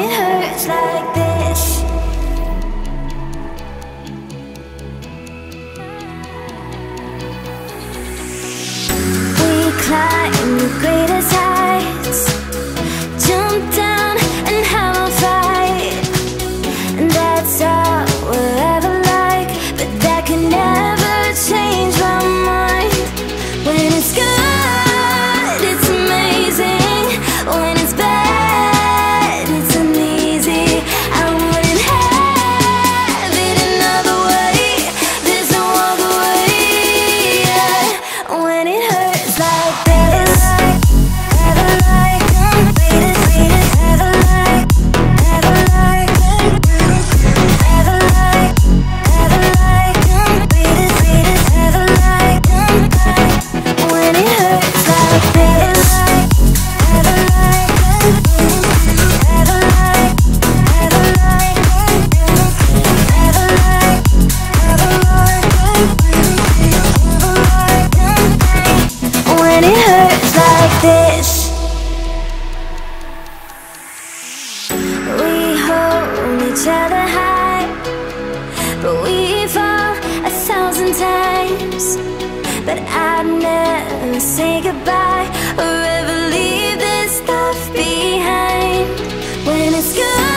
it hurts like this. But I'd never say goodbye. good